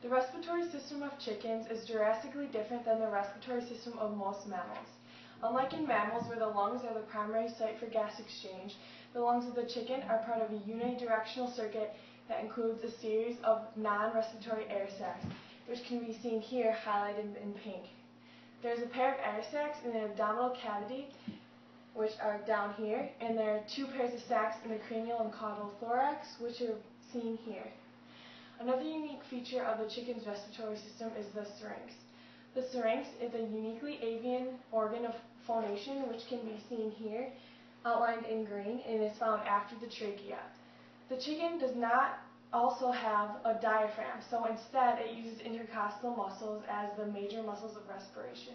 The respiratory system of chickens is drastically different than the respiratory system of most mammals. Unlike in mammals, where the lungs are the primary site for gas exchange, the lungs of the chicken are part of a unidirectional circuit that includes a series of non-respiratory air sacs, which can be seen here highlighted in pink. There's a pair of air sacs in the abdominal cavity, which are down here, and there are two pairs of sacs in the cranial and caudal thorax, which are seen here. Another unique feature of the chicken's respiratory system is the syrinx. The syrinx is a uniquely avian organ of phonation, which can be seen here, outlined in green, and is found after the trachea. The chicken does not also have a diaphragm, so instead it uses intercostal muscles as the major muscles of respiration.